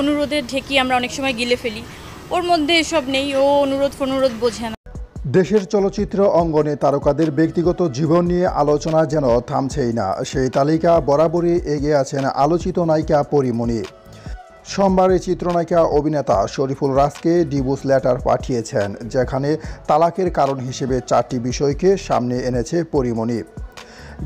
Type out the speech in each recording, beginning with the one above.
অনুরোধের ঢেকি আমরা অনেক সময় গিলে ফেলি। ওর মধ্যে এসব নেই, ও অনুরোধ ফনুরোধ বোঝে না। দেশের চলচ্চিত্র অঙ্গনে তারকাদের ব্যক্তিগত জীবন নিয়ে আলোচনা যেন থামছেই না, সেই তালিকা বরাবরই এগিয়ে আছেন আলোচিত নায়িকা পরিমণি। সোমবারে চিত্রনায়িকা অভিনেতা শরীফুল রাজকে ডিভোর্স লেটার পাঠিয়েছেন, যেখানে তালাকের কারণ হিসেবে চারটি বিষয়কে সামনে এনেছে পরিমণি।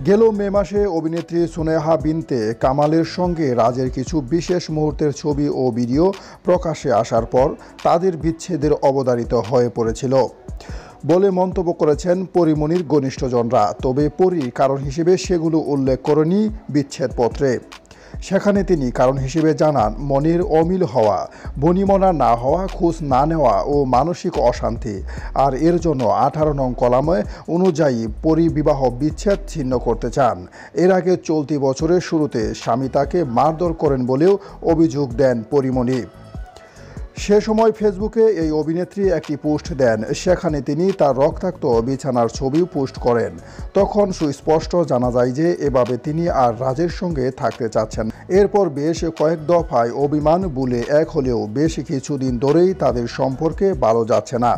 গেল মে মাসে অভিনেত্রী সুনেহা বিনতে কামালের সঙ্গে রাজের কিছু বিশেষ মুহূর্তের ছবি ও ভিডিও প্রকাশে আসার পর তাদের বিচ্ছেদের অবদারিত হয়ে পড়েছিল বলে মন্তব্য করেছেন পরিমণির ঘনিষ্ঠজনরা। তবে পরী কারণ হিসেবে সেগুলো উল্লেখ করেনি বিচ্ছেদপত্রে সেখানে তিনি কারণ হিসেবে জানান, মনের অমিল হওয়া, বনিমনা না হওয়া, খোঁজ না নেওয়া ও মানসিক অশান্তি। আর এর জন্য আঠারো নং কলামে অনুযায়ী পরিবিবাহ বিচ্ছেদ ছিন্ন করতে চান। এর আগে চলতি বছরের শুরুতে স্বামী তাকে মারধর করেন বলেও অভিযোগ দেন পরিমণি। সে সময় ফেসবুকে এই অভিনেত্রী একটি পোস্ট দেন। সেখানে তিনি তার রক্তাক্ত বিছানার ছবিও পোস্ট করেন। তখন সুস্পষ্ট জানা যায় যে এভাবে তিনি আর রাজের সঙ্গে থাকতে চাচ্ছেন। এরপর বেশ কয়েক দফায় অভিমান, বলে এক হলেও বেশ কিছুদিন ধরেই তাদের সম্পর্কে ভালো যাচ্ছে না।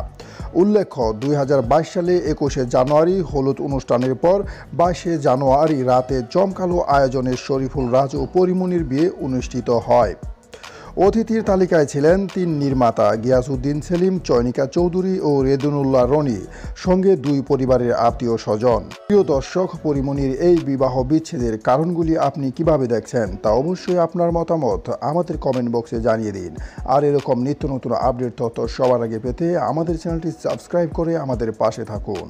উল্লেখ্য, দুই হাজার বাইশ সালে একুশে জানুয়ারি হলুদ অনুষ্ঠানের পর বাইশে জানুয়ারি রাতে জমকালো আয়োজনে শরীফুল রাজ ও পরিমণির বিয়ে অনুষ্ঠিত হয়। অতিথির তালিকায় ছিলেন তিন নির্মাতা, গিয়াসউদ্দিন সেলিম, চয়নিকা চৌধুরী ও রেদুনুল্লাহ রনি, সঙ্গে দুই পরিবারের আত্মীয় স্বজন। প্রিয় দর্শক পরিমণির এই বিবাহ বিচ্ছেদের কারণগুলি আপনি কীভাবে দেখছেন তা অবশ্যই আপনার মতামত আমাদের কমেন্ট বক্সে জানিয়ে দিন। আর এরকম নিত্য নতুন আপডেট তথ্য সবার আগে পেতে আমাদের চ্যানেলটি সাবস্ক্রাইব করে আমাদের পাশে থাকুন।